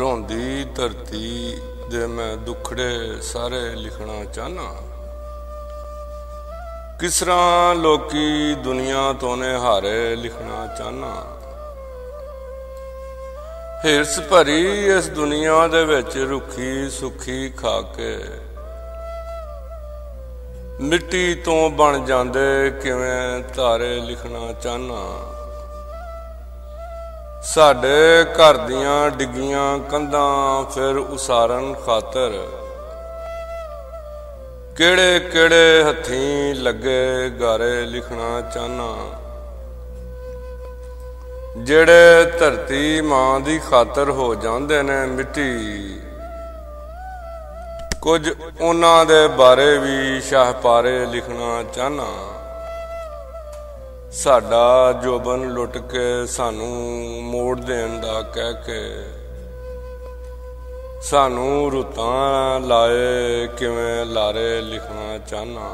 ਰੋਂਦੀ ਧਰਤੀ ਦੇ ਮੈਂ ਦੁਖੜੇ ਸਾਰੇ ਲਿਖਣਾ ਚਾਹਨਾ। ਕਿਸ ਤਰ੍ਹਾਂ ਲੋਕੀ ਦੁਨੀਆ ਤੋਂ ਨੇ ਹਾਰੇ ਲਿਖਣਾ ਚਾਹਨਾ। ਹਿਰਸ ਭਰੀ ਇਸ ਦੁਨੀਆ ਦੇ ਵਿੱਚ ਰੁੱਖੀ ਸੁਖੀ ਖਾ ਕੇ। ਮਿੱਟੀ ਤੋਂ ਬਣ ਜਾਂਦੇ ਕਿਵੇਂ ਤਾਰੇ ਲਿਖਣਾ ਚਾਹਨਾ। ਸਾਡੇ ਘਰ ਦੀਆਂ ਡਿੱਗੀਆਂ ਕੰਧਾਂ ਫਿਰ ਉਸਾਰਨ ਖਾਤਰ। ਕਿਹੜੇ ਕਿਹੜੇ ਹੱਥੀਂ ਲੱਗੇ ਗਾਰੇ ਲਿਖਣਾ ਚਾਹਨਾ। ਜਿਹੜੇ ਧਰਤੀ ਮਾਂ ਦੀ ਖਾਤਰ ਹੋ ਜਾਂਦੇ ਨੇ ਮਿੱਟੀ। ਕੁਝ ਉਹਨਾਂ ਦੇ ਬਾਰੇ ਵੀ ਸ਼ਾਹਪਾਰੇ ਲਿਖਣਾ ਚਾਹਨਾ। ਸਾਡਾ ਜੋਬਨ ਲੁੱਟ ਕੇ ਸਾਨੂੰ ਮੋੜ ਦੇਣ ਦਾ ਕਹਿ ਕੇ ਸਾਨੂੰ ਰੁੱਤਾਂ ਲਾਏ ਕਿਵੇਂ ਲਾਰੇ ਲਿਖਣਾ ਚਾਹਨਾ।